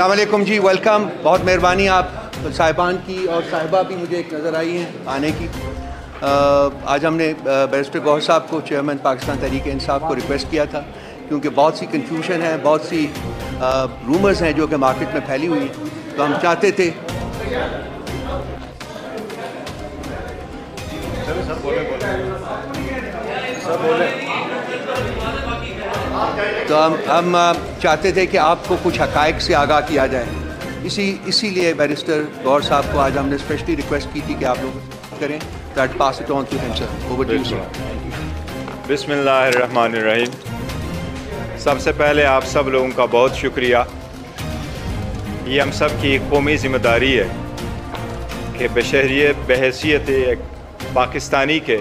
अलैक्म जी welcome बहुत मेहरबानी आप साहिबान की और साहिबा भी मुझे एक नज़र आई हैं आने की। आज हमने बैरिस्टर गौर साहब को चेयरमैन पाकिस्तान तहरीक इंसाफ को रिक्वेस्ट किया था, क्योंकि बहुत सी कन्फ्यूशन है, बहुत सी रूमर्स हैं जो कि मार्केट में फैली हुई तो हम चाहते थे तो हम हम चाहते थे कि आपको कुछ हकायक से आगाह किया जाए। इसी, इसीलिए बैरिस्टर गौर साहब को आज हमने स्पेशली रिक्वेस्ट की थी कि आप लोग करें। That pass it on to him sir over to sir बिस्मिल्लाहिर्रहमानिर्रहीम। सबसे पहले आप सब लोगों का बहुत शुक्रिया। ये हम सब की कौमी ज़िम्मेदारी है कि बशहरी बहसीत एक पाकिस्तानी के,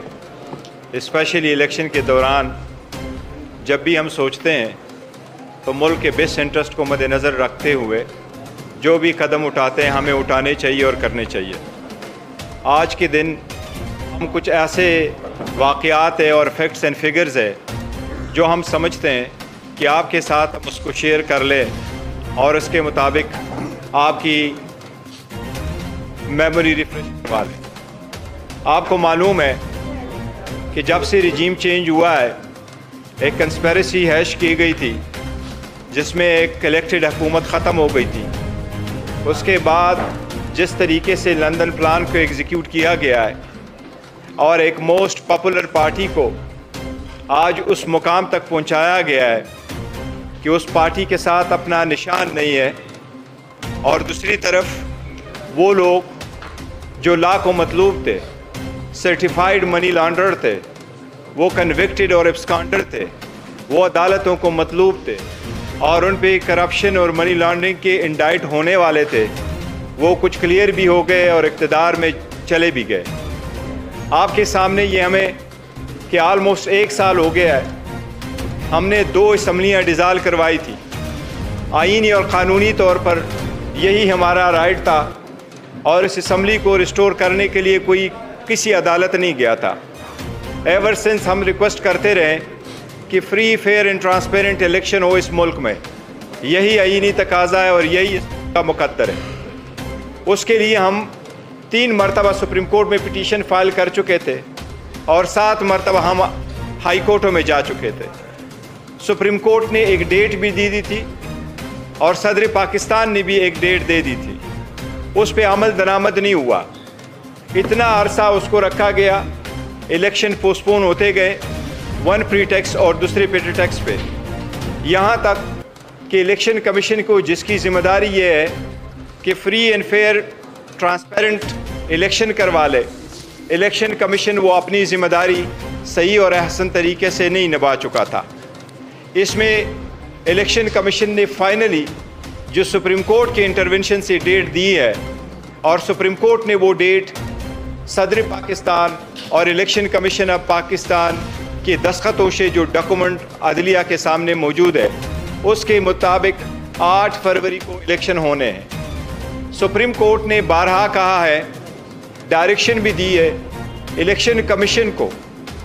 स्पेशली इलेक्शन के दौरान जब भी हम सोचते हैं तो मुल्क के बेस्ट इंटरेस्ट को मद्देनज़र रखते हुए, जो भी कदम उठाते हैं, हमें उठाने चाहिए और करने चाहिए। आज के दिन, हम कुछ ऐसे वाक़ात है और फैक्ट्स एंड फिगर्स है, जो हम समझते हैं कि आपके साथ हम उसको शेयर कर लें और उसके मुताबिक आपकी मेमोरी रिफ्रेश करवा लें। आपको मालूम है कि जब से रिजीम चेंज हुआ है एक कंस्पेरेसी हैश की गई थी, जिसमें एक कलेक्टेड हुकूमत ख़त्म हो गई थी। उसके बाद जिस तरीके से लंदन प्लान को एग्जीक्यूट किया गया है, और एक मोस्ट पॉपुलर पार्टी को आज उस मुकाम तक पहुँचाया गया है कि उस पार्टी के साथ अपना निशान नहीं है। और दूसरी तरफ़, वो लोग जो ला को मतलूब थे सर्टिफाइड मनी लॉन्डर थे वो कन्विक्टेड और एब्सकांडर थे। वो अदालतों को मतलूब थे और उन पे करप्शन और मनी लॉन्ड्रिंग के इंडाइट होने वाले थे। वो कुछ क्लियर भी हो गए और इकतदार में चले भी गए। आपके सामने ये हमें कि आलमोस्ट एक साल हो गया है। हमने दो इसम्बलियाँ डिज़ाल करवाई थी। आइनी और क़ानूनी तौर पर यही हमारा राइट था और इस इसम्बली को रिस्टोर करने के लिए कोई किसी अदालत नहीं गया था। एवर सिंस हम रिक्वेस्ट करते रहे कि free fair and transparent election हो इस मुल्क में, यही आइनी तकाजा है और यही का मुकद्दर है। उसके लिए हम तीन मरतबा सुप्रीम कोर्ट में पिटीशन फ़ाइल कर चुके थे और सात मरतबा हम हाई कोर्टों में जा चुके थे। सुप्रीम कोर्ट ने एक डेट भी दी दी थी और सदर पाकिस्तान ने भी एक डेट दे दी थी। उस पर अमल दरामद नहीं हुआ। इतना अरसा उसको रखा गया इलेक्शन पोस्टपोन होते गए वन प्री टैक्स और दूसरे पेटी टैक्स पे। यहाँ तक कि इलेक्शन कमीशन को जिसकी ज़िम्मेदारी ये है कि free and fair transparent election करवा ले। इलेक्शन कमीशन वो अपनी ज़िम्मेदारी सही और अहसन तरीके से नहीं निभा चुका था। इसमें इलेक्शन कमीशन ने फाइनली जो सुप्रीम कोर्ट के इंटरवेंशन से डेट दी है और सुप्रीम कोर्ट ने वो डेट सदर पाकिस्तान और इलेक्शन कमीशन ऑफ़ पाकिस्तान के दस्खतों से जो डॉक्यूमेंट अदलिया के सामने मौजूद है, उसके मुताबिक 8 फरवरी को इलेक्शन होने हैं। सुप्रीम कोर्ट ने बारहा कहा है, डायरेक्शन भी दी है इलेक्शन कमीशन को,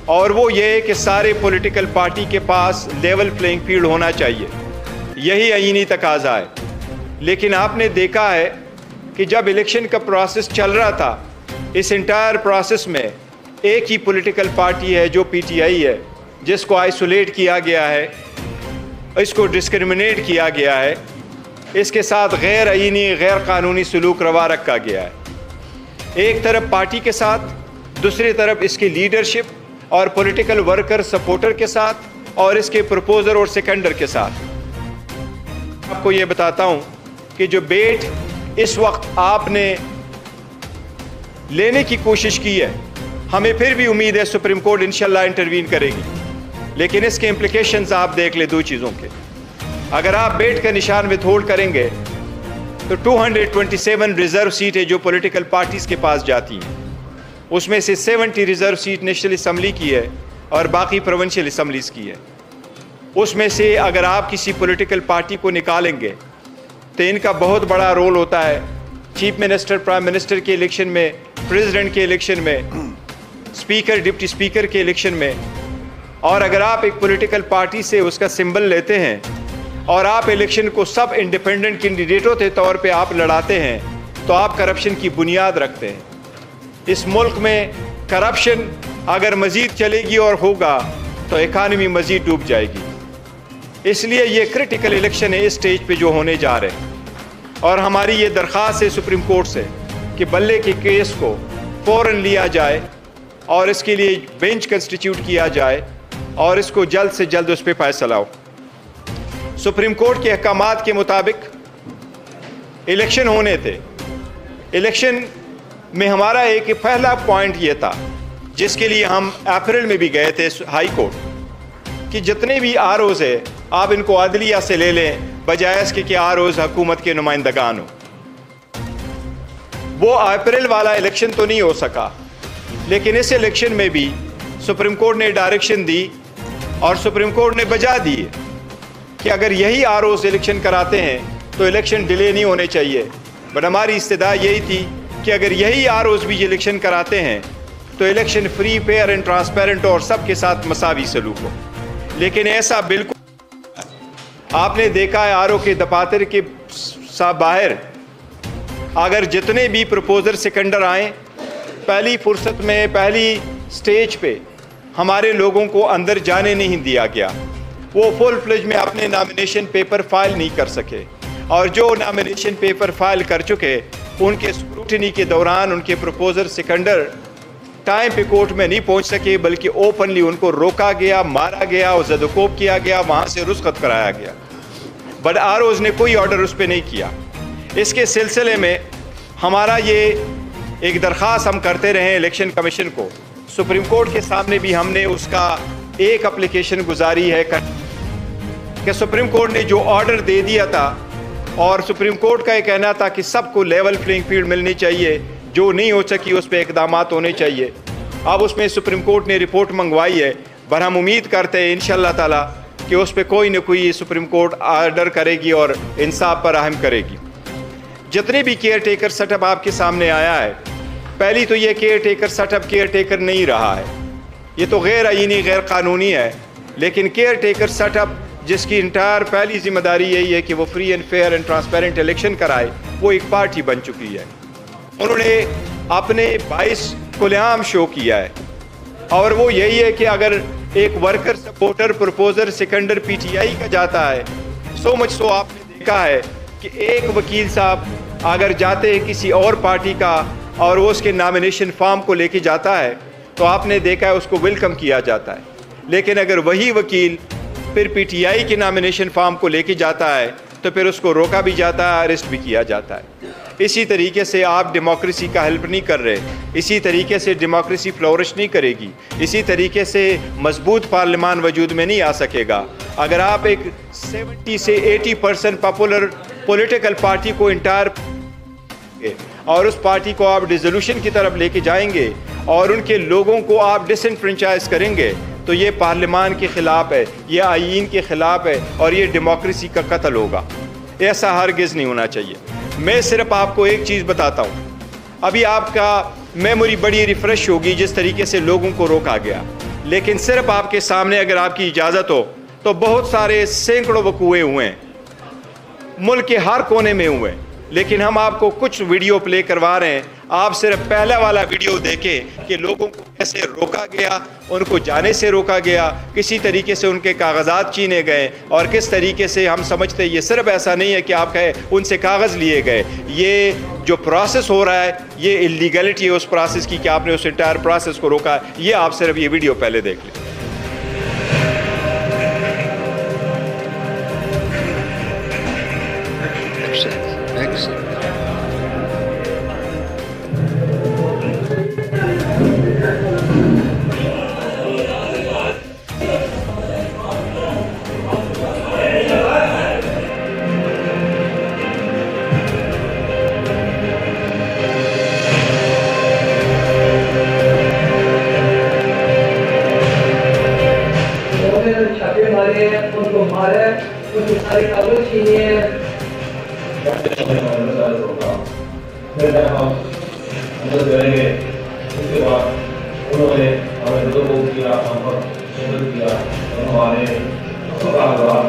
और वो ये है कि सारे पॉलिटिकल पार्टी के पास लेवल प्लेइंग फ़ील्ड होना चाहिए। यही आइनी तकाजा है। लेकिन आपने देखा है कि जब इलेक्शन का प्रोसेस चल रहा था इस इंटायर प्रोसेस में एक ही पॉलिटिकल पार्टी है जो पीटीआई है, जिसको आइसोलेट किया गया है, इसको डिस्क्रिमिनेट किया गया है, इसके साथ गैर आइनी गैर कानूनी सलूक रवा रखा गया है। एक तरफ़ पार्टी के साथ, दूसरी तरफ़ इसकी लीडरशिप और पॉलिटिकल वर्कर सपोर्टर के साथ और इसके प्रपोजर और सेकेंडर के साथ। आपको ये बताता हूँ कि जो बेट इस वक्त आपने लेने की कोशिश की है। हमें फिर भी उम्मीद है सुप्रीम कोर्ट इंशाल्लाह इंटरवीन करेगी। लेकिन इसके इम्प्लीकेशंस आप देख ले दो चीज़ों के। अगर आप बेट का निशान विथ होल्ड करेंगे तो 227 रिज़र्व सीटें जो पॉलिटिकल पार्टीज़ के पास जाती हैं। उसमें से 70 रिज़र्व सीट नेशनल असम्बली की है और बाकी प्रोविंशियल असम्बलीज़ की है। उसमें से अगर आप किसी पॉलिटिकल पार्टी को निकालेंगे तो इनका बहुत बड़ा रोल होता है चीफ मिनिस्टर, प्राइम मिनिस्टर के इलेक्शन में, प्रेसिडेंट के इलेक्शन में, स्पीकर, डिप्टी स्पीकर के इलेक्शन में, और अगर आप एक पॉलिटिकल पार्टी से उसका सिंबल लेते हैं, और आप इलेक्शन को सब इंडिपेंडेंट कैंडिडेटों के तौर पे आप लड़ाते हैं तो आप करप्शन की बुनियाद रखते हैं। इस मुल्क में करप्शन अगर मज़ीद चलेगी और होगा तो इकानमी मज़ीद डूब जाएगी। इसलिए ये क्रिटिकल इलेक्शन है इस स्टेज पे जो होने जा रहे हैं। और हमारी ये दरख्वास्त है सुप्रीम कोर्ट से कि बल्ले के केस को फ़ौर लिया जाए और इसके लिए बेंच कंस्टिट्यूट किया जाए और इसको जल्द से जल्द उस पर फैसला हो। सुप्रीम कोर्ट के अहकाम के मुताबिक इलेक्शन होने थे। इलेक्शन में हमारा एक पहला पॉइंट ये था, जिसके लिए हम अप्रैल में भी गए थे हाई कोर्ट, कि जितने भी आर है, आप इनको अदलिया से ले लें बजाय इसके कि आर ओज़ हुकूमत के नुमाइंदगान हो। वो अप्रैल वाला इलेक्शन तो नहीं हो सका, लेकिन इस इलेक्शन में भी सुप्रीम कोर्ट ने डायरेक्शन दी और सुप्रीम कोर्ट ने बजा दिए कि अगर यही आर इलेक्शन कराते हैं तो इलेक्शन डिले नहीं होने चाहिए। बट हमारी इस्तः यही थी कि अगर यही आर भी इलेक्शन कराते हैं तो election free, fair and transparent और सबके साथ मसावी सलूक हो। लेकिन ऐसा बिल्कुल आपने देखा है आरओ के दफातर के बाहर। अगर जितने भी प्रपोजर सिकंडर आए, पहली फुर्सत में, पहली स्टेज पे हमारे लोगों को अंदर जाने नहीं दिया गया। वो फुल फ्लेज में अपने नामिनेशन पेपर फ़ाइल नहीं कर सके। और जो नामिनेशन पेपर फ़ाइल कर चुके, उनके स्क्रूटनी के दौरान उनके प्रपोजर सिकंडर टाइम पे कोर्ट में नहीं पहुँच सके, बल्कि ओपनली उनको रोका गया, मारा गया और जदकोब किया गया, वहाँ से रुस्खत कराया गया। बट आर ने कोई ऑर्डर उस पर नहीं किया। इसके सिलसिले में हमारा ये एक दरख्वास्त हम करते रहे इलेक्शन कमीशन को। सुप्रीम कोर्ट के सामने भी हमने उसका एक अप्लीकेशन गुजारी है। कर... कि सुप्रीम कोर्ट ने जो ऑर्डर दे दिया था, और सुप्रीम कोर्ट का ये कहना था कि सबको लेवल प्लेइंग फ़ील्ड मिलनी चाहिए, जो नहीं हो सकी उस पर इकदाम होने चाहिए। अब उसमें सुप्रीम कोर्ट ने रिपोर्ट मंगवाई है, पर हम उम्मीद करते हैं इन ताला कि उस पर कोई ना कोई सुप्रीम कोर्ट आर्डर करेगी और इंसाफ पर अहम करेगी। जितने भी केयर टेकर सेटअप आपके सामने आया है, पहली तो ये caretaker setup caretaker नहीं रहा है। ये तो गैर आइनी गैर कानूनी है, लेकिन केयर टेकर सेटअप जिसकी इंटायर पहली ज़िम्मेदारी यही है कि वो free and fair and transparent election कराए, वो एक पार्टी बन चुकी है। उन्होंने अपने बाईस खुलेआम शो किया है। और वो यही है कि अगर एक worker supporter proposer seconder PTI का जाता है सो मच सो आपने देखा है कि एक वकील साहब अगर जाते हैं किसी और पार्टी का और वो उसके नामिनेशन फॉर्म को लेके जाता है तो आपने देखा है उसको वेलकम किया जाता है। लेकिन अगर वही वकील फिर पीटीआई के नामिनेशन फॉर्म को लेके जाता है तो फिर उसको रोका भी जाता है अरेस्ट भी किया जाता है। इसी तरीके से आप डेमोक्रेसी का हेल्प नहीं कर रहे, इसी तरीके से डेमोक्रेसी फ्लोरिश नहीं करेगी, इसी तरीके से मज़बूत पार्लियामान वजूद में नहीं आ सकेगा। अगर आप एक 70 से 80 परसेंट पॉपुलर पॉलिटिकल पार्टी को इंटायर और उस पार्टी को आप डिजोल्यूशन की तरफ़ लेके जाएँगे और उनके लोगों को आप डिसनफ्रेंचाइज करेंगे तो ये पार्लियामान के ख़िलाफ़ है, ये आइन के ख़िलाफ़ है और ये डेमोक्रेसी का कत्ल होगा। ऐसा हरगिज़ नहीं होना चाहिए। मैं सिर्फ़ आपको एक चीज़ बताता हूँ। अभी आपका मेमोरी बड़ी रिफ़्रेश होगी, जिस तरीके से लोगों को रोका गया। लेकिन सिर्फ़ आपके सामने अगर आपकी इजाज़त हो तो बहुत सारे सैकड़ों वकूए हुए हैं। मुल्क के हर कोने में हुए लेकिन हम आपको कुछ वीडियो प्ले करवा रहे हैं। आप सिर्फ़ पहला वाला वीडियो देखें कि लोगों को कैसे रोका गया, उनको जाने से रोका गया, किसी तरीके से उनके कागजात छीने गए, और किस तरीके से हम समझते ये सिर्फ़ ऐसा नहीं है कि आप कहें, उनसे कागज़ लिए गए। ये जो प्रोसेस हो रहा है, ये इलीगलिटी है उस प्रोसेस की कि आपने उस इंटायर प्रोसेस को रोका है। ये आप सिर्फ़ ये वीडियो पहले देख लें। फिर हम अंदर करेंगे उसके बाद उन्होंने हमें लोगों किया हम पर किया हमारे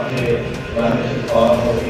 के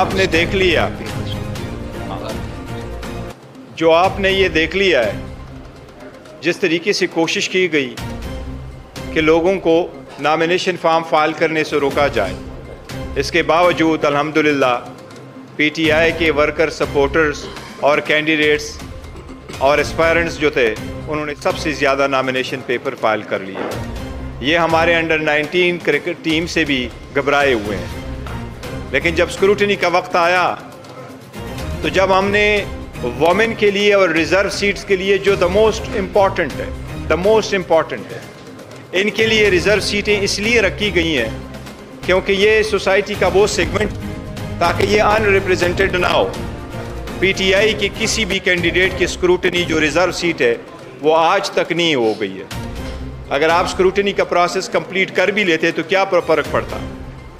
आपने देख लिया। जो आपने ये देख लिया है, जिस तरीके से कोशिश की गई कि लोगों को नामिनेशन फॉर्म फ़ाइल करने से रोका जाए, इसके बावजूद अल्हम्दुलिल्लाह पीटीआई के वर्कर सपोर्टर्स और कैंडिडेट्स और एस्पायरेंट्स जो थे, उन्होंने सबसे ज़्यादा नामिनेशन पेपर फ़ाइल कर लिए। ये हमारे अंडर 19 क्रिकेट टीम से भी घबराए हुए हैं। लेकिन जब स्क्रूटनी का वक्त आया तो जब हमने वोमेन के लिए और रिज़र्व सीट्स के लिए जो द मोस्ट इंपॉर्टेंट है द मोस्ट इंपॉर्टेंट है, इनके लिए रिज़र्व सीटें इसलिए रखी गई हैं क्योंकि ये सोसाइटी का वो सेगमेंट ताकि ये अनरिप्रेजेंटेड ना हो। पीटीआई के किसी भी कैंडिडेट की स्क्रूटनी जो रिज़र्व सीट है, वो आज तक नहीं हो गई है। अगर आप स्क्रूटनी का प्रोसेस कंप्लीट कर भी लेते तो क्या फ़र्क पड़ता?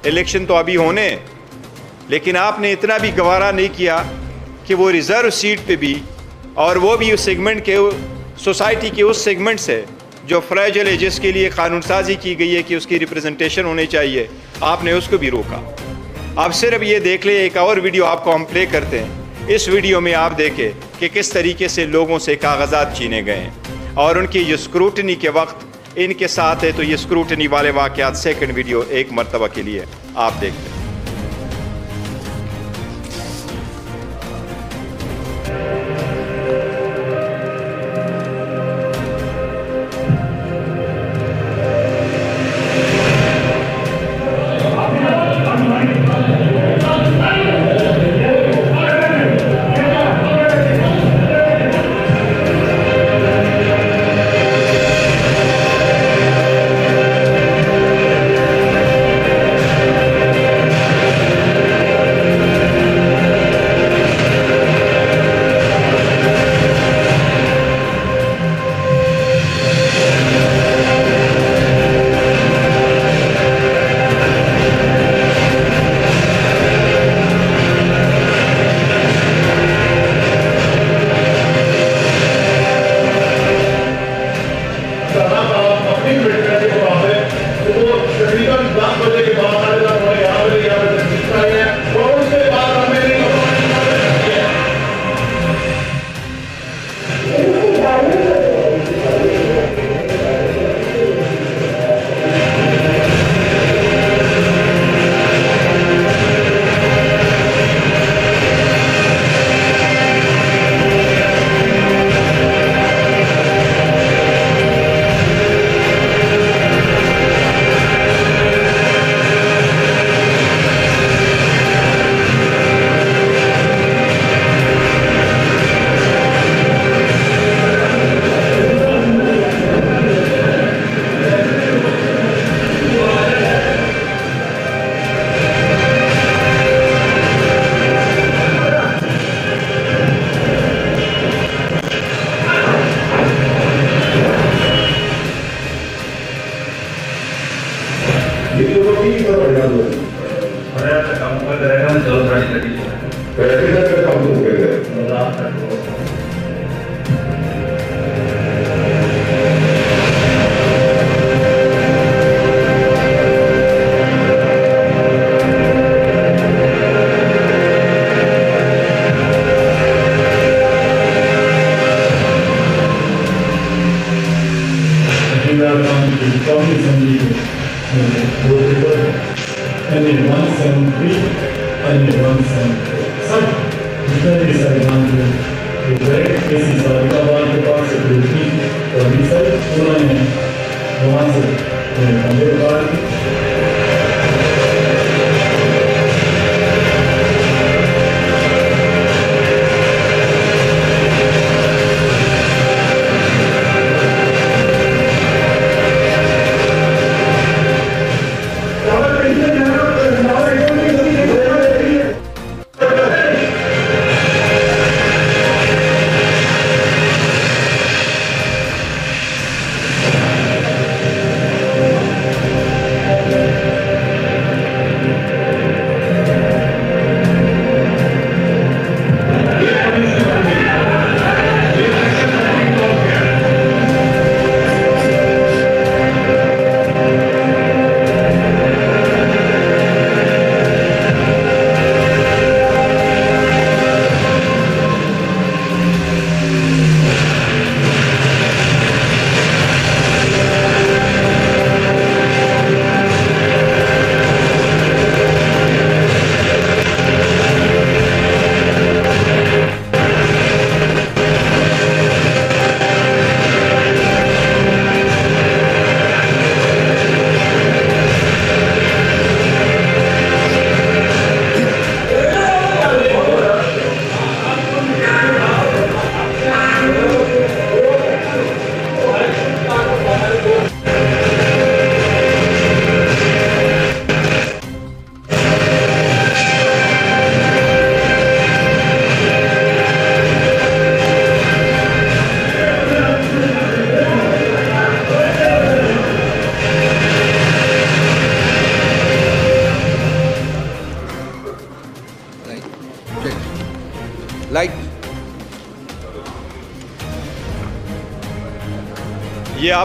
इलेक्शन तो अभी होने। लेकिन आपने इतना भी गवारा नहीं किया कि वो रिज़र्व सीट पे भी और वो भी उस सेगमेंट के सोसाइटी के उस सेगमेंट से जो फ्रेजल है, जिसके लिए कानून साजी की गई है कि उसकी रिप्रेजेंटेशन होनी चाहिए, आपने उसको भी रोका। अब सिर्फ़ ये देख ले, एक और वीडियो आपको हम प्ले करते हैं। इस वीडियो में आप देखें कि किस तरीके से लोगों से कागजात छीने गए हैं और उनकी जो स्क्रूटनी के वक्त, इनके साथ है तो ये स्क्रूटनी वाले वाक़ात सेकंड वीडियो एक मरतबा के लिए आप देखते हैं।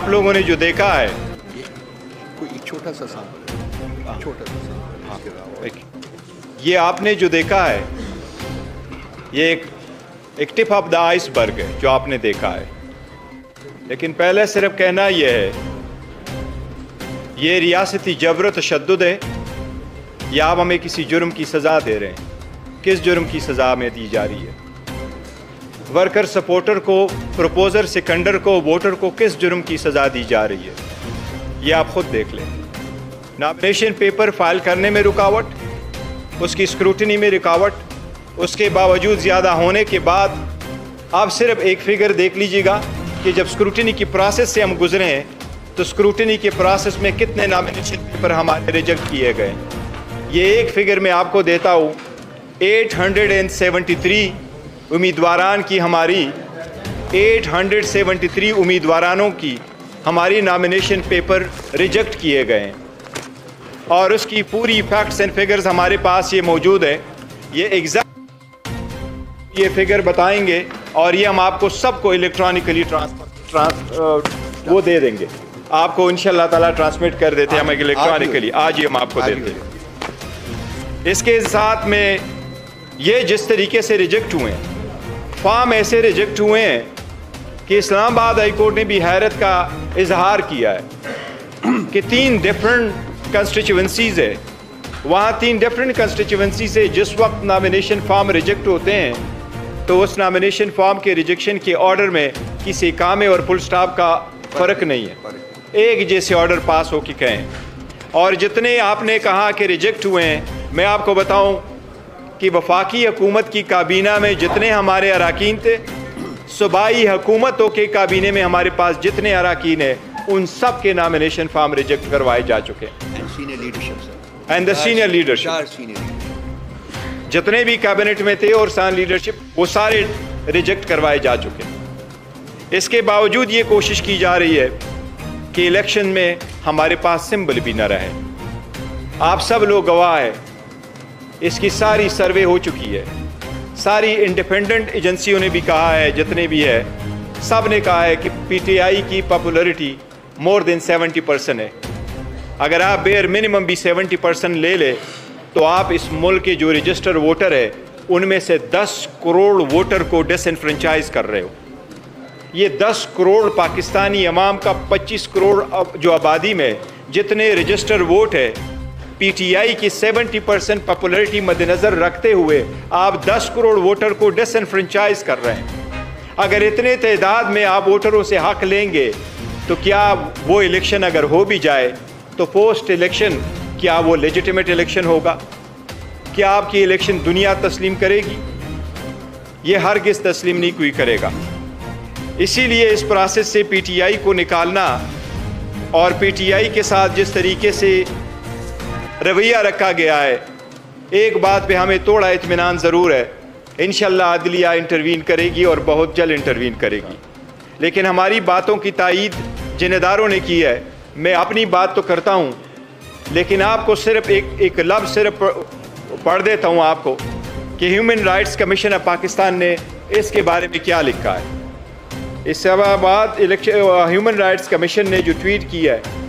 आप लोगों ने जो देखा है। कोई एक छोटा सा सैंपल छोटा सा देखिए, ये आपने जो देखा है ये एक एक टिप ऑफ़ द आइसबर्ग है जो आपने देखा है। लेकिन पहले सिर्फ़ कहना यह है ये रियासती जबर तशद है। या आप हमें किसी जुर्म की सज़ा दे रहे हैं। किस जुर्म की सज़ा हमें दी जा रही है? वर्कर सपोर्टर को प्रपोजर सिकंडर को वोटर को किस जुर्म की सज़ा दी जा रही है? ये आप खुद देख लें। नामिनेशन पेपर फ़ाइल करने में रुकावट, उसकी स्क्रूटनी में रुकावट, उसके बावजूद ज़्यादा होने के बाद आप सिर्फ़ एक फिगर देख लीजिएगा कि जब स्क्रूटनी की प्रोसेस से हम गुजरे हैं तो स्क्रूटनी के प्रोसेस में कितने नॉमिनेशन पेपर हमारे रिजेक्ट किए गए ये एक फिगर मैं आपको देता हूँ 873 उम्मीदवारान की हमारी 873 उम्मीदवारानों की हमारी नॉमिनेशन पेपर रिजेक्ट किए गए हैं। और उसकी पूरी फैक्ट्स एंड फिगर्स हमारे पास ये मौजूद है। ये एग्जैक्ट ये फिगर बताएँगे और ये हम आपको सबको इलेक्ट्रॉनिकली ट्रांसफ़र ट्रांस वो दे देंगे। आपको इंशाल्लाह ताला ट्रांसमिट कर देते हैं हम इलेक्ट्रॉनिकली आज ही हम आपको देते हैं। इसके साथ में ये जिस तरीके से रिजेक्ट हुए हैं फार्म ऐसे रिजेक्ट हुए हैं कि इस्लामाबाद हाई कोर्ट ने भी हैरत का इजहार किया है कि तीन डिफरेंट कंस्टिट्यूंसीज है। वहाँ तीन डिफरेंट कंस्टिट्यूंसी से जिस वक्त नामिनेशन फॉर्म रिजेक्ट होते हैं तो उस नामिनेशन फॉर्म के रिजेक्शन के ऑर्डर में किसी कामे और फुल स्टाफ का फ़र्क नहीं है। एक जैसे ऑर्डर पास हो के कहें। और जितने आपने कहा कि रिजेक्ट हुए हैं, मैं आपको बताऊँ कि वफाकी हकूमत की काबीना में जितने हमारे अरकान थे सूबाई हकूमतों के काबीने में हमारे पास जितने अरकान हैं उन सब के नामिनेशन फार्म रिजेक्ट करवाए जा चुके हैं। And senior leadership the senior leadership जितने भी कैबिनेट में थे और सान लीडरशिप वो सारे रिजेक्ट करवाए जा चुके हैं। इसके बावजूद ये कोशिश की जा रही है कि इलेक्शन में हमारे पास सिंबल भी न रहे। आप सब लोग गवाह हैं। इसकी सारी सर्वे हो चुकी है। सारी इंडिपेंडेंट एजेंसियों ने भी कहा है, जितने भी है सबने कहा है कि पीटीआई की पॉपुलैरिटी मोर देन 70 परसेंट है। अगर आप बेयर मिनिमम भी 70 परसेंट ले ले तो आप इस मुल्क के जो रजिस्टर वोटर है, उनमें से 10 करोड़ वोटर को डिसइनफ्रेंचाइज कर रहे हो। ये 10 करोड़ पाकिस्तानी अवाम का 25 करोड़ जो आबादी में जितने रजिस्टर वोट है पीटीआई की 70 परसेंट पॉपुलरिटी मद्देनज़र रखते हुए आप 10 करोड़ वोटर को डिसनफ्रेंचाइज कर रहे हैं। अगर इतने तादाद में आप वोटरों से हक लेंगे तो क्या वो इलेक्शन अगर हो भी जाए तो पोस्ट इलेक्शन क्या वो लेजिटिमेट इलेक्शन होगा? क्या आपकी इलेक्शन दुनिया तस्लीम करेगी? ये हर किस तस्लीम नहीं कोई करेगा। इसीलिए इस प्रोसेस से पीटीआई को निकालना और पीटीआई के साथ जिस तरीके से रवैया रखा गया है। एक बात पे हमें थोड़ा इतमान ज़रूर है। इन अदलिया इंटरवीन करेगी और बहुत जल्द इंटरवीन करेगी। लेकिन हमारी बातों की तइद जिन इदारों ने की है। मैं अपनी बात तो करता हूँ, लेकिन आपको सिर्फ़ एक एक लफ्ज़ सिर्फ़ पढ़ देता हूँ आपको कि human rights commission of Pakistan ने इसके बारे में क्या लिखा है। इसके बाद इलेक्शन ह्यूमन राइट्स कमीशन ने जो ट्वीट किया है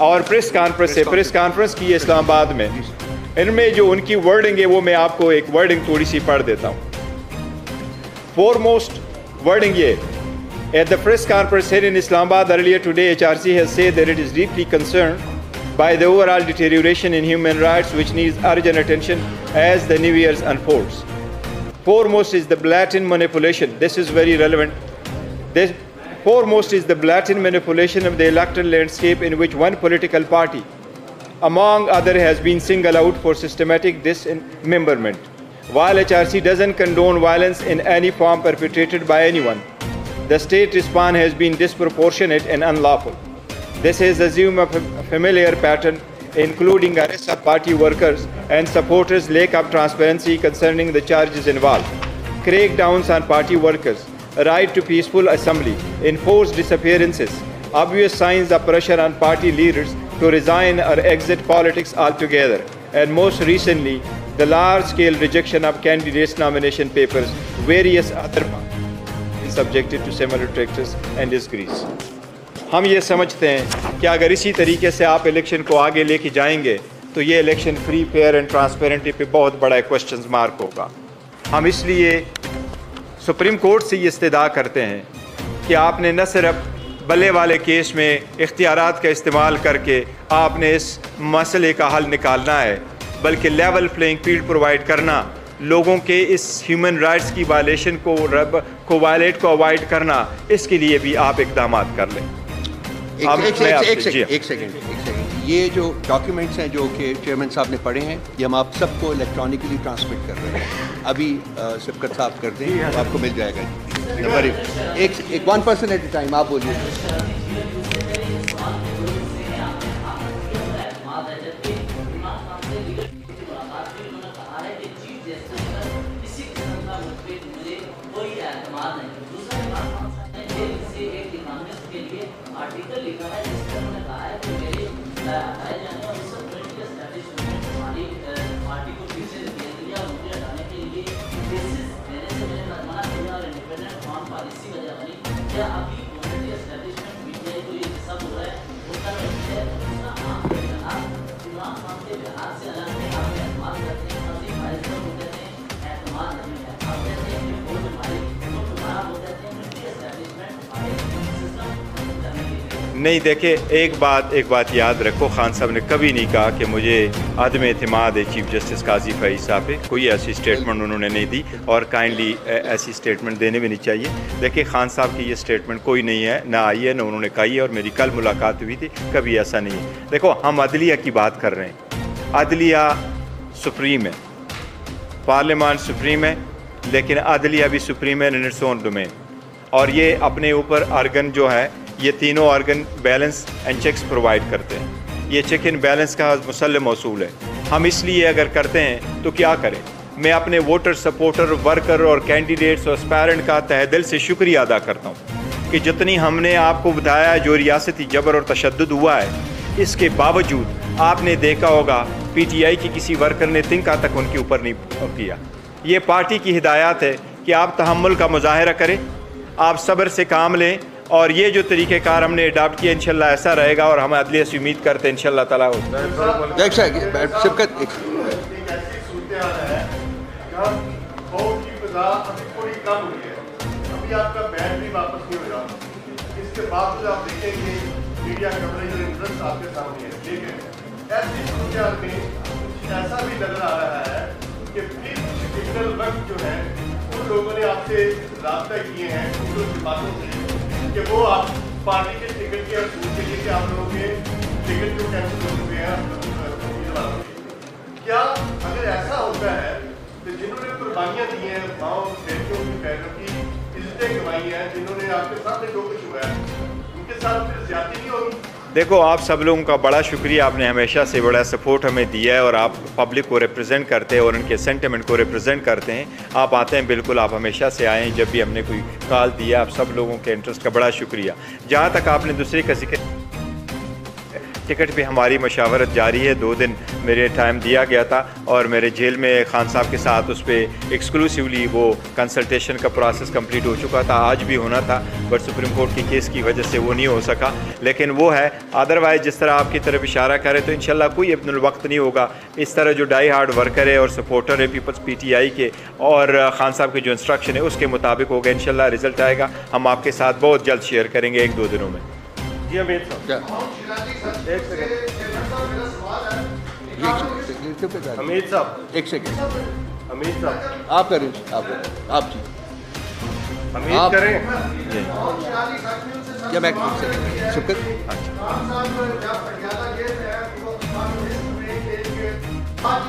और प्रेस कॉन्फ्रेंस से प्रेस कॉन्फ्रेंस की इस्लामाबाद में इनमें जो उनकी वर्डिंग है वो मैं आपको एक वर्डिंग थोड़ी सी पढ़ देता हूँ foremost wording ये At the press conference here in Islamabad earlier today, HRC has said that it is deeply concerned by the overall deterioration in human rights which needs urgent attention as the new year unfolds. Foremost is the blatant manipulation. This is very relevant. This, foremost is the blatant manipulation of the electoral landscape in which one political party, among other, has been singled out for systematic dismemberment. While HRC doesn't condone violence in any form perpetrated by anyone, the state response has been disproportionate and unlawful. This has assumed a familiar pattern, including arrests of party workers and supporters, lack of transparency concerning the charges involved, crackdowns on party workers, right to peaceful assembly, enforced disappearances, obvious signs of pressure on party leaders to resign or exit politics altogether, and most recently, the large-scale rejection of candidates' nomination papers, various other subjected to similar practice and disgrace. हम ये समझते हैं कि अगर इसी तरीके से आप इलेक्शन को आगे लेके जाएँगे तो ये election free fair and transparency पे बहुत बड़ा क्वेश्चन मार्क होगा हम इसलिए सुप्रीम कोर्ट से ये इस्तदा करते हैं कि आपने न सिर्फ़ बल्ले वाले केस में इख्तियार का इस्तेमाल करके आपने इस मसले का हल निकालना है बल्कि लेवल प्लेइंग फ़ील्ड प्रोवाइड करना लोगों के इस ह्यूमन राइट्स की वायलेशन को रब को वायलेट को अवॉइड करना इसके लिए भी आप इकदाम कर लें। एक, एक, एक, एक, सेकंड एक सेकंड एक सेकंड ये जो डॉक्यूमेंट्स हैं जो कि चेयरमैन साहब ने पढ़े हैं, ये हम आप सबको इलेक्ट्रॉनिकली ट्रांसमिट कर रहे हैं। अभी सिबकत साहब कर दें तो आपको मिल जाएगा। नंबर एक एक one person at a time आप बोलिए। आर्टिकल लिखा मेरे हटाए जाने नहीं देखे, एक बात एक बात याद रखो, खान साहब ने कभी नहीं कहा कि मुझे आदम अतमाद है, चीफ जस्टिस काजी फैज साहब पे। कोई ऐसी स्टेटमेंट उन्होंने नहीं दी और काइंडली ऐसी स्टेटमेंट देने भी नहीं चाहिए। देखिए, खान साहब की ये स्टेटमेंट कोई नहीं है, ना आई है, ना उन्होंने कही है और मेरी कल मुलाकात हुई थी, कभी ऐसा नहीं है। देखो, हम अदलिया की बात कर रहे हैं। अदलिया सुप्रीम है पार्लियामान सुप्रीम है, लेकिन अदलिया भी सुप्रीम है और ये अपने ऊपर आर्गन जो है ये तीनों organ balance and checks provide करते हैं। ये चेक इन बैलेंस का मुसलम मौसूल है। हम इसलिए अगर करते हैं तो क्या करें? मैं अपने वोटर सपोर्टर वर्कर और कैंडिडेट्स और स्पैरेंट का तह दिल से शुक्रिया अदा करता हूँ कि जितनी हमने आपको बताया जो रियासती जबर और तशद हुआ है, इसके बावजूद आपने देखा होगा पीटीआई की किसी वर्कर ने तिनका तक उनके ऊपर नहीं किया। ये पार्टी की हिदायत है कि आप तहमुल का मुजाहरा करें, आप सब्र से काम लें और ये जो तरीक़ेकार हमने अडाप्ट किया इंशाल्लाह ऐसा रहेगा और हम अदलिया से उम्मीद करते हैं इंशाल्लाह ताला होगा एक सेकंड सिबकत एक एक ऐसी सूरत हाल है। जहाँ बहुत की बजा अभी थोड़ी कम हुई है अभी आपका बैन भी वापस नहीं हो रहा उसके बावजूद आप देखेंगे मीडिया कवरेज और इंटरेस्ट आपके सामने है लेकिन ऐसी सूरत में ऐसा भी नज़र रहा है कि फिफ्थ सिग्नल वक्त जो है उन लोगों ने आपसे रबता किए हैं उन लोगों की बातों से कि वो आप पार्टी के टिकट के और के लिए कि आप लोगों के टिकट जो कैंसिल हो चुके हैं? क्या अगर ऐसा होता है तो जिन्होंने कुर्बानियाँ दी हैं माओ बेटियों की बहनों की, इज्जतें कमाई हैं, जिन्होंने आपके सामने जो कुछ हुआ है, उनके साथ फिर ज़्यादा नहीं होगी? देखो, आप सब लोगों का बड़ा शुक्रिया। आपने हमेशा से बड़ा सपोर्ट हमें दिया है और आप पब्लिक को रिप्रेजेंट करते हैं और उनके सेंटिमेंट को रिप्रेजेंट करते हैं। आप आते हैं, बिल्कुल आप हमेशा से आए हैं। जब भी हमने कोई कॉल दिया, आप सब लोगों के इंटरेस्ट का बड़ा शुक्रिया। जहाँ तक आपने दूसरे का ज़िक्र टिकट पे हमारी मशावरत जारी है। दो दिन मेरे टाइम दिया गया था और मेरे जेल में खान साहब के साथ उस पर एक्सक्लूसिवली वो कंसल्टेशन का प्रोसेस कंप्लीट हो चुका था। आज भी होना था बट सुप्रीम कोर्ट के केस की वजह से वो नहीं हो सका। लेकिन वो है अदरवाइज़ जिस तरह आपकी तरफ़ इशारा करें तो इंशाल्लाह कोई वक्त नहीं होगा। इस तरह जो डाई हार्ड वर्कर है और सपोर्टर है पीपल्स पीटीआई के और खान साहब के जो इंस्ट्रक्शन है, उसके मुताबिक होगा। इंशाल्लाह रिज़ल्ट आएगा। हम आपके साथ बहुत जल्द शेयर करेंगे एक दो दिनों में। जी अमित साहब क्या? एक सेकंड है। अमित साहब एक सेकंड अमित साहब आप करें आप आप जी। अमित आप- करें। या मैं एक सेकंड चुप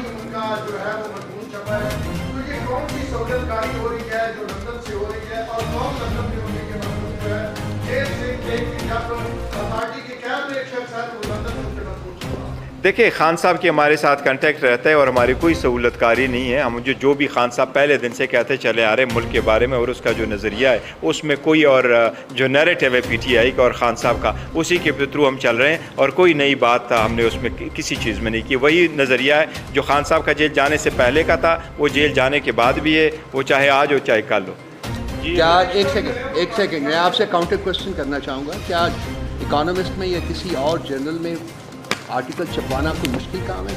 उनका जो। है वो मज़बूत छपा है तो ये कौन सी सहूलतकारी हो रही है जो। लंदन से हो रही है और कौन लंदन में देखिए, खान साहब की हमारे साथ कांटेक्ट रहता है और हमारी कोई सहूलतकारी नहीं है। हम जो जो भी खान साहब पहले दिन से कहते चले आ रहे मुल्क के बारे में और उसका जो नज़रिया है, उसमें कोई और जो नैरेटिव है पीटीआई का और खान साहब का, उसी के थ्रू हम चल रहे हैं और कोई नई बात हमने उसमें किसी चीज़ में नहीं की। वही नज़रिया है जो खान साहब का जेल जाने से पहले का था, वो जेल जाने के बाद भी है, वो चाहे आज हो, चाहे कल हो। क्या एक सेकंड एक सेकंड मैं आपसे काउंटर क्वेश्चन करना चाहूँगा। क्या इकोनॉमिस्ट में या किसी और जर्नल में आर्टिकल छपवाना कोई मुश्किल काम है?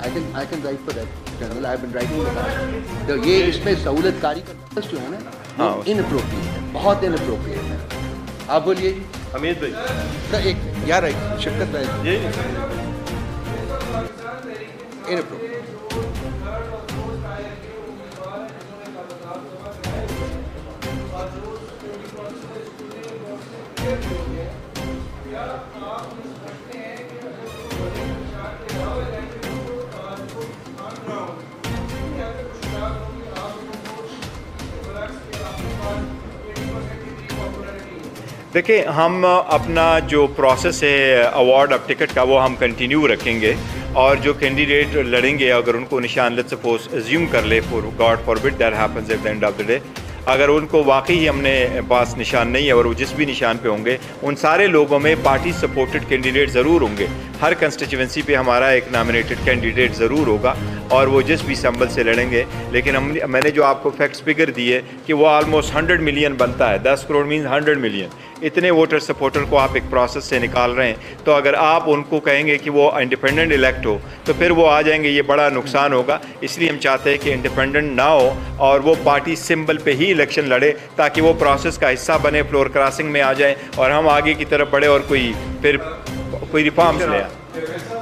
I can I can write for that journal I been writing तो ये इसमें सहूलतकारी का जो है ना हाँ, इनअप्रोप्रिएट है बहुत इनअप्रोप्रिएट है। आप बोलिए। जी अमित भाई। तो एक यार शिरकत है जी। इनअप्रोप्रिएट देखिए, हम अपना जो प्रोसेस है अवार्ड ऑफ़ टिकट का, वो हम कंटिन्यू रखेंगे। और जो कैंडिडेट लड़ेंगे, अगर उनको निशान लेट सपोज़ एज्यूम कर ले for God forbid that happens at the end of the day अगर उनको वाकई ही हमने पास निशान नहीं है और वो जिस भी निशान पे होंगे, उन सारे लोगों में पार्टी सपोर्टेड कैंडिडेट ज़रूर होंगे। हर कंस्टिट्यूंसी पे हमारा एक नामिनेटेड कैंडिडेट ज़रूर होगा। और वो जिस भी संबल से लड़ेंगे। लेकिन हम, मैंने जो आपको फैक्ट्स फिगर दिए कि वो ऑलमोस्ट हंड्रेड मिलियन बनता है। दस करोड़ मीन्स हंड्रेड मिलियन इतने वोटर सपोर्टर को आप एक प्रोसेस से निकाल रहे हैं। तो अगर आप उनको कहेंगे कि वो इंडिपेंडेंट इलेक्ट हो तो फिर वो आ जाएँगे, ये बड़ा नुकसान होगा। इसलिए हम चाहते हैं कि इंडिपेंडेंट ना हो और वो पार्टी सिंबल पे ही इलेक्शन लड़े, ताकि वो प्रोसेस का हिस्सा बने फ्लोर क्रॉसिंग में आ जाए और हम आगे की तरफ़ बढ़े और कोई फिर, कोई रिफॉर्म्स ले आए।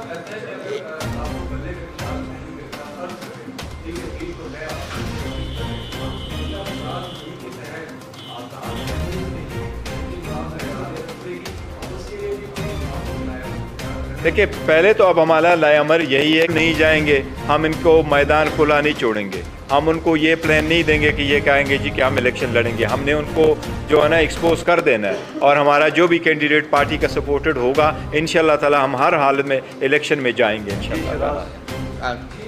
देखिए, पहले तो अब हमारा लायामर यही है, नहीं जाएँगे, हम इनको मैदान खुला नहीं छोड़ेंगे। हम उनको ये प्लान नहीं देंगे कि ये कहेंगे जी कि हम इलेक्शन लड़ेंगे। हमने उनको जो है ना एक्सपोज कर देना है। और हमारा जो भी कैंडिडेट पार्टी का सपोर्टेड होगा इन ताला हम हर हाल में इलेक्शन में जाएँगे इन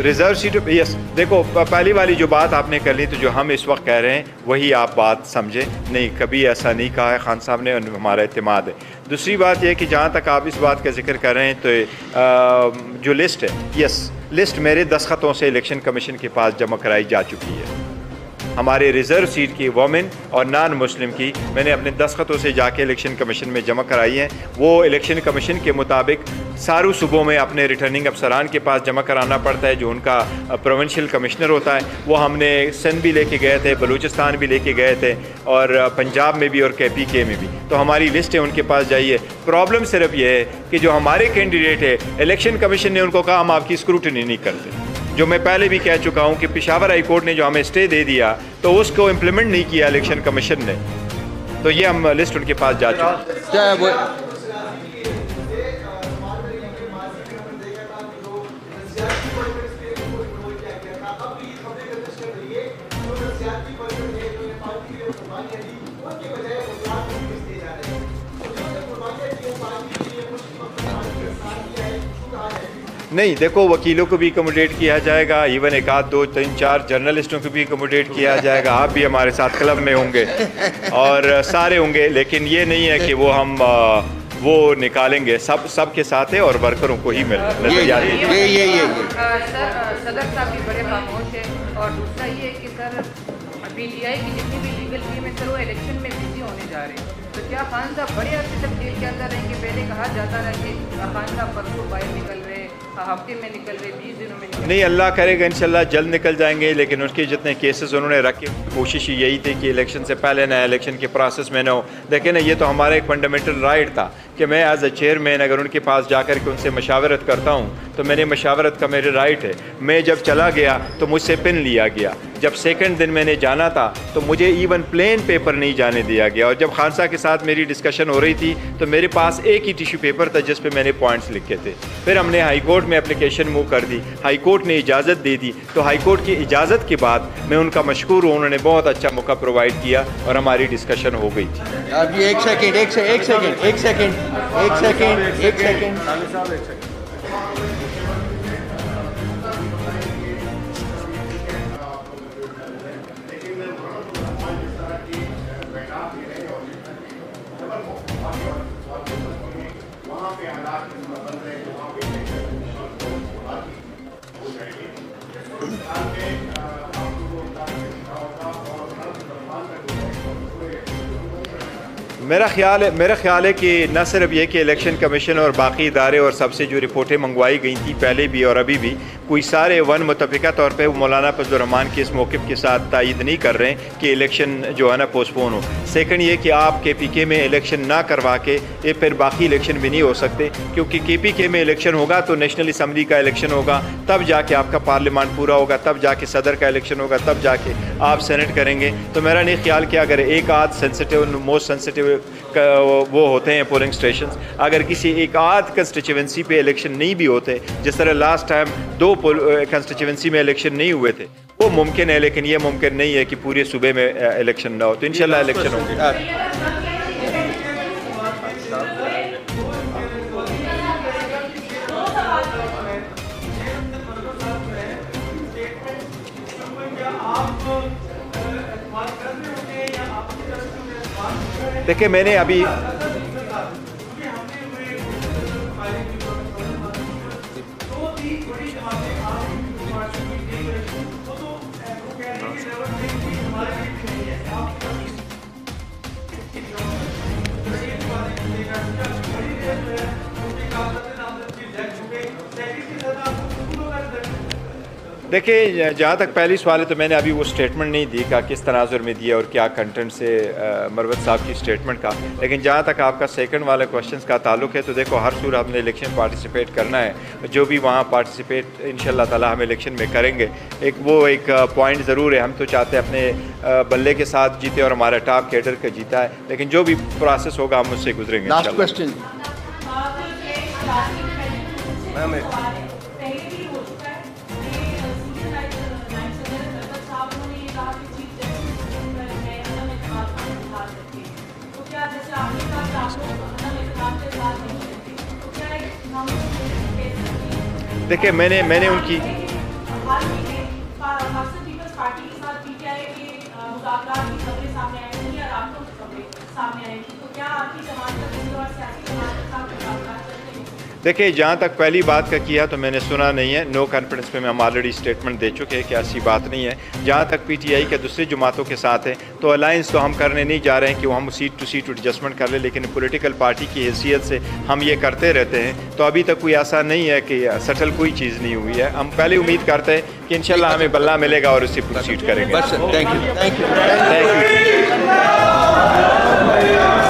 रिज़र्व सीट यस देखो पहली वाली जो बात आपने कर ली तो जो हम इस वक्त कह रहे हैं वही आप बात समझें। नहीं कभी ऐसा नहीं कहा है खान साहब ने हमारा अतमाद है। दूसरी बात यह कि जहाँ तक आप इस बात का ज़िक्र कर रहे हैं तो आ, जो लिस्ट है यस लिस्ट मेरे दस्खतों से इलेक्शन कमीशन के पास जमा कराई जा चुकी है। हमारे रिज़र्व सीट की वोमेन और नान मुस्लिम की। मैंने अपने दस्खतों से जाके इलेक्शन कमीशन में जमा कराई हैं। वो इलेक्शन कमीशन के मुताबिक सारू सूबों में अपने रिटर्निंग अफसरान के पास जमा कराना पड़ता है, जो उनका प्रोविंशियल कमिश्नर होता है। वो हमने सिंध भी लेके गए थे, बलूचिस्तान भी लेके गए थे और पंजाब में भी और के पी के में भी। तो हमारी लिस्ट है उनके पास जाइए। प्रॉब्लम सिर्फ़ ये है कि जो हमारे कैंडिडेट है इलेक्शन कमीशन ने उनको कहा, हम आपकी स्क्रूटनी नहीं करते। जो मैं पहले भी कह चुका हूँ कि पिशावर हाई कोर्ट ने जो हमें स्टे दे दिया तो उसको इम्प्लीमेंट नहीं किया इलेक्शन कमीशन ने तो ये हम लिस्ट उनके पास जा चुके हैं। नहीं देखो वकीलों को भी कमोडेट किया जाएगा। इवन एक आध दो तीन चार जर्नलिस्टों को भी कमोडेट किया जाएगा। आप भी हमारे साथ क्लब में होंगे। और सारे होंगे लेकिन ये नहीं है कि वो हम आ, वो निकालेंगे। सब सब के साथ है और वर्करों को ही मिल ये ये ये ये ये। सर सदर साहब भी बड़े खामोश है। और दूसरा ये है कि सर पीटीआई की जितनी भी लीगल टीम है सर वो इलेक्शन में बिज़ी होने जा रहे हैं। तो क्या खान साहब बड़े अरसे तक जेल के अंदर रहेंगे? पहले कहा जाता रहा कि खान साहब परसों बाहर निकल रहे हफ़्ते में निकल रहे बीस दिनों में निकल नहीं, अल्लाह करेगा, इंशाल्लाह जल्द निकल जाएँगे, लेकिन उसके जितने केसेस उन्होंने रखे, कोशिश यही थी कि इलेक्शन से पहले ना इलेक्शन के प्रोसेस में ना हो। देखे ना, ये तो हमारा एक फंडामेंटल राइट था। कि मैं एज अ चेयरमैन अगर उनके पास जाकर के उनसे मशावरत करता हूँ तो मेरे मशावरत का मेरे राइट है। मैं जब चला गया तो मुझसे पिन लिया गया। जब सेकंड दिन मैंने जाना था तो मुझे इवन प्लेन पेपर नहीं जाने दिया गया। और जब खानसा के साथ मेरी डिस्कशन हो रही थी तो मेरे पास एक ही टिश्यू पेपर था, जिस पे मैंने पॉइंट्स लिखे थे। फिर हमने हाई कोर्ट में एप्लीकेशन मूव कर दी। हाई कोर्ट ने इजाज़त दे दी। तो हाई कोर्ट की इजाज़त के बाद मैं उनका मशहूर हूँ उन्होंने बहुत अच्छा मौका प्रोवाइड किया और हमारी डिस्कशन हो गई थी। ये एक सेकेंड एक से, एक सेकेंड एक सेकंड एक सेकेंड एक सेकंड मेरा ख्याल है, मेरा ख्याल है कि न सिर्फ़ ये कि इलेक्शन कमीशन और बाकी इदारे और सबसे जो रिपोर्टें मंगवाई गई थी, पहले भी और अभी भी कोई सारे वन मुतफ़ा तौर पर मौलाना फजलरहमान के इस मौक़ के साथ तायद नहीं कर रहे हैं कि इलेक्शन जो है ना पोस्टपोन हो। सेकंड ये कि आप के पी के में इलेक्शन ना करवा के ये फिर बाकी इलेक्शन भी नहीं हो सकते, क्योंकि के पी के में इलेक्शन होगा तो नेशनल इसम्बली का इलेक्शन होगा, तब जाके आपका पार्लियामान पूरा होगा, तब जाके सदर का इलेक्शन होगा, तब जाके आप सेनेट करेंगे। तो मेरा नहीं ख्याल कि अगर एक आध सेंसिटिव मोस्ट सेंसिटिव वो होते हैं पोलिंग स्टेशन अगर किसी एक आध कंस्टिट्यूंसी पे इलेक्शन नहीं भी होते जिस तरह लास्ट टाइम दो कंस्टिट्यूंसी में इलेक्शन नहीं हुए थे वो मुमकिन है लेकिन ये मुमकिन नहीं है कि पूरे सूबे में इलेक्शन ना हो। तो इंशाल्लाह इलेक्शन होंगे। देखिए मैंने अभी देखिए जहाँ तक पहली सवाल है तो मैंने अभी वो स्टेटमेंट नहीं दी का किस तनाजुर में दिया और क्या कंटेंट से मरवत साहब की स्टेटमेंट का। लेकिन जहाँ तक आपका सेकंड वाले क्वेश्चंस का ताल्लुक है तो देखो हर सूर हमने इलेक्शन पार्टिसिपेट करना है। जो भी वहाँ पार्टिसिपेट इन ताला हम इलेक्शन में करेंगे। एक वो एक पॉइंट ज़रूर है हम तो चाहते हैं अपने बल्ले के साथ जीते और हमारा टॉप कैडर का जीता है। लेकिन जो भी प्रोसेस होगा हम उससे गुजरेंगे लास्ट क्वेश्चन देखिए मैंने मैंने उनकी देखिए जहाँ तक पहली बात का किया तो मैंने सुना नहीं है। नो कॉन्फिडेंस पे हम ऑलरेडी स्टेटमेंट दे चुके हैं कि ऐसी बात नहीं है। जहाँ तक पीटीआई के दूसरी जमातों के साथ है तो अलायंस तो हम करने नहीं जा रहे हैं कि वो हम सीट टू सीट एडजस्टमेंट कर ले लेकिन पॉलिटिकल पार्टी की हैसियत से हम ये करते रहते हैं। तो अभी तक कोई ऐसा नहीं है कि सटल कोई चीज़ नहीं हुई है। हम पहले उम्मीद करते हैं कि इंशाल्लाह हमें बल्ला मिलेगा और उससे प्रोसीड करेंगे। Thank you thank you thank you